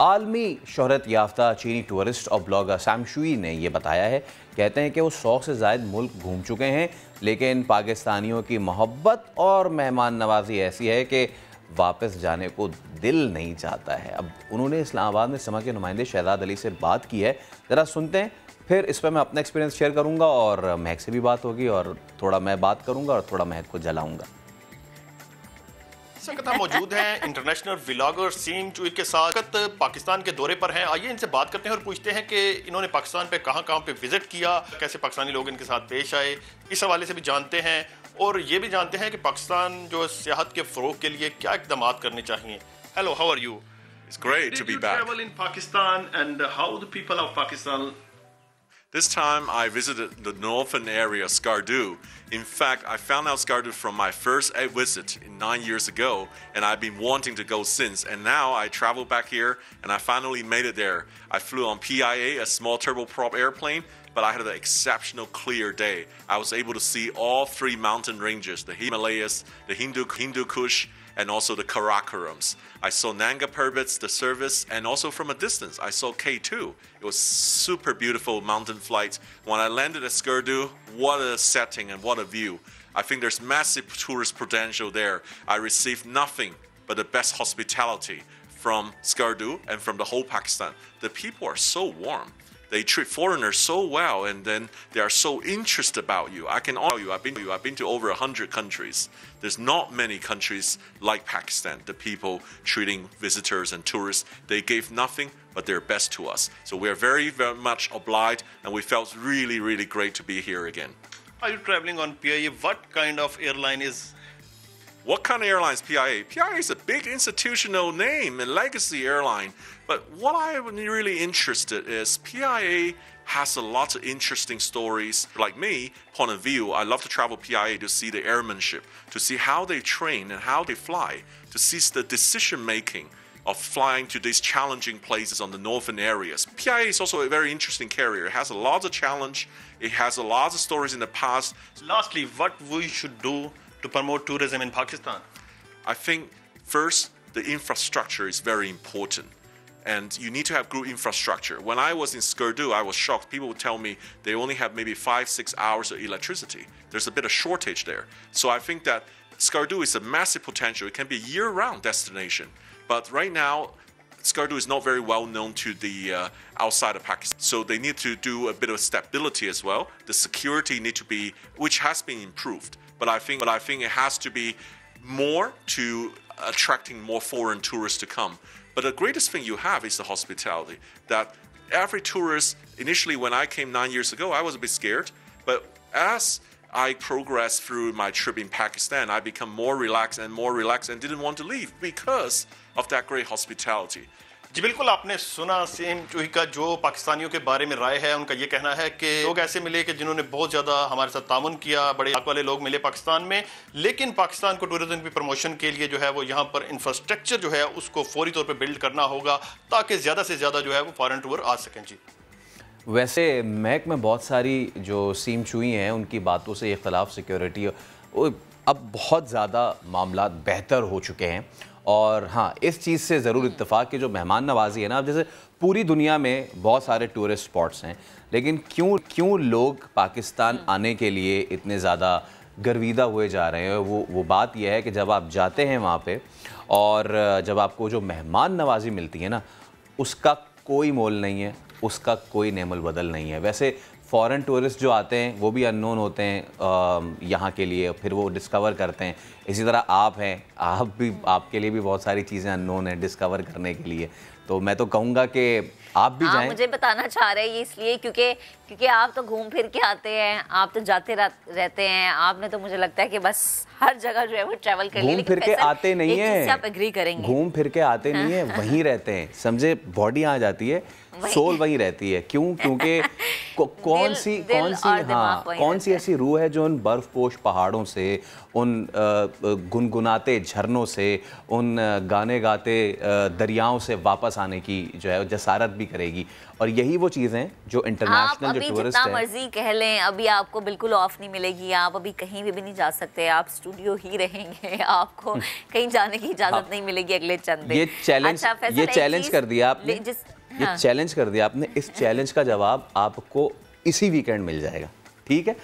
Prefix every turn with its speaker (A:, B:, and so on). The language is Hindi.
A: आलमी शहरत याफ्ता चीनी टूरिस्ट और ब्लॉगर सैम शुई ने यह बताया है। कहते हैं कि वो सौ से जायद मुल्क घूम चुके हैं, लेकिन पाकिस्तानियों की मोहब्बत और मेहमान नवाजी ऐसी है कि वापस जाने को दिल नहीं चाहता है। अब उन्होंने इस्लामाबाद में समा के नुमाइंदे शहजाद अली से बात की है। ज़रा सुनते हैं, फिर इस पर मैं अपना एक्सपीरियंस शेयर करूँगा और महक से भी बात होगी और थोड़ा मैं बात करूँगा और थोड़ा महक को जलाऊँगा।
B: हम मौजूद हैं। इंटरनेशनल व्लॉगर सीम चुई के साथ पाकिस्तान के दौरे पर हैं। आइए इनसे बात करते हैं और पूछते हैं कि इन्होंने पाकिस्तान पे कहाँ कहाँ पे विज़िट किया कैसे पाकिस्तानी लोग इनके साथ पेश आए इस हवाले से भी जानते हैं और ये भी जानते हैं कि पाकिस्तान जो सियाहत के फ़रोग के लिए क्या इकदाम करने चाहिए। Hello how are you
C: It's great to be back.
B: travel in Pakistan and how the people of Pakistan
C: This time I visited the northern area, Skardu. In fact, I found out Skardu from my first visit nine years ago, and I've been wanting to go since. And now I traveled back here, and I finally made it there. I flew on PIA, a small turboprop airplane, but I had an exceptional clear day. I was able to see all three mountain ranges, the Himalayas, the Hindu, Hindu Kush, and also the Karakorums. I saw Nanga Parbat's, the service, and also from a distance, I saw K2. It was super beautiful mountain flight. When I landed at Skardu, what a setting and what a view. I think there's massive tourist potential there. I received nothing but the best hospitality from Skardu and from the whole Pakistan. The people are so warm they treat foreigners so well and then they are so interested about you. I can tell you, I've been to, I've been to over 100 countries. There's not many countries like Pakistan, the people treating visitors and tourists. They gave nothing but their best to us. So we are very, very much obliged and we felt really, really great to be here again.
B: Are you traveling on PIA? What kind of airline is
C: what kind of airline is PIA? PIA is a big institutional name and legacy airline. But what I'm really interested is PIA has a lot of interesting stories. Like me, point of view, I love to travel PIA to see the airmanship, to see how they train and how they fly, to see the decision making of flying to these challenging places on the northern areas. PIA is also a very interesting carrier. It has a lot of challenge. It has a lot of stories in the past.
B: Lastly, what we should do to promote tourism in Pakistan?
C: I think first the infrastructure is very important and you need to have good infrastructure. When I was in Skardu, I was shocked. People would tell me they only have maybe five, six hours of electricity. There's a bit of shortage there. So I think that Skardu is a massive potential. It can be a year-round destination. But right now, Skardu is not very well known to the uh, outside of Pakistan. So they need to do a bit of stability as well. The security need to be, which has been improved. But I think, but I think it has to be more to attracting more foreign tourists to come. But the greatest thing you have is the hospitality. That every tourist, initially when I came nine years ago, I was a bit scared. But as I progressed through my trip in Pakistan, I become more relaxed and more relaxed and didn't want to leave because of that great hospitality.
B: जी बिल्कुल आपने सुना सीम चूही का जो पाकिस्तानियों के बारे में राय है उनका ये कहना है कि लोग ऐसे मिले कि जिन्होंने बहुत ज़्यादा हमारे साथ तामुन किया बड़े आग वाले लोग मिले पाकिस्तान में लेकिन पाकिस्तान को टूरिज़्म की प्रमोशन के लिए जो है वो यहाँ पर इंफ्रास्ट्रक्चर जो है उसको फौरी तौर पर बिल्ड करना होगा ताकि ज़्यादा से ज़्यादा जो है वो फॉरन टूर आ सकें। जी।
A: वैसे महक में बहुत सारी जो सीम चुई हैं उनकी बातों से इख्तलाफ सिक्योरिटी अब बहुत ज़्यादा मामला बेहतर हो चुके हैं। और हाँ इस चीज़ से ज़रूर इतफाक़ कि जो मेहमान नवाजी है ना अब जैसे पूरी दुनिया में बहुत सारे टूरिस्ट स्पॉट्स हैं लेकिन क्यों क्यों लोग पाकिस्तान आने के लिए इतने ज़्यादा गर्विदा हुए जा रहे हैं? वो वो बात यह है कि जब आप जाते हैं वहाँ पे और जब आपको जो मेहमान नवाजी मिलती है ना उसका कोई मोल नहीं है। उसका कोई नेमल बदल नहीं है। वैसे फ़ॉरेन टूरिस्ट जो आते हैं वो भी अननोन होते हैं यहाँ के लिए फिर वो डिस्कवर करते हैं। इसी तरह आप हैं आप भी आपके लिए भी बहुत सारी चीज़ें अननोन हैं डिस्कवर करने के लिए। तो मैं तो कहूँगा कि आप भी जाएँ।
D: मुझे बताना चाह रहे हैं ये इसलिए क्योंकि क्योंकि आप तो घूम फिर के आते हैं आप तो जाते रहते हैं। आपने तो मुझे लगता है कि बस हर जगह जो है वो ट्रैवल कर
A: घूम फिर के आते नहीं है।
D: आप एग्री करेंगे।
A: घूम फिर के आते नहीं है। वहीं रहते हैं। समझे बॉडी आ जाती है। सोल वहीं रहती है। क्यों? क्योंकि कौन
D: दिल-
A: सी
D: दिल
A: कौन सी हाँ कौन सी ऐसी रूह है जो उन बर्फपोश पहाड़ों से उन गुनगुनाते झरनों से उन गाने गाते दरियाओं से वापस आने की जो है जसारत भी करेगी। और यही वो चीज़ें हैं जो इंटरनेशनल जो टूरिस्ट
D: जितना
A: है।
D: मर्ज़ी कह लें अभी आपको बिल्कुल ऑफ़ नहीं मिलेगी। आप अभी कहीं भी, भी नहीं जा सकते। आप स्टूडियो ही रहेंगे। आपको कहीं जाने की इजाज़त नहीं मिलेगी अगले चंद
A: ये चैलेंज
D: अच्छा,
A: ये चैलेंज कर दिया आपने। ये
D: हाँ।
A: चैलेंज कर दिया आपने। इस चैलेंज का जवाब आपको इसी वीकेंड मिल जाएगा। ठीक है?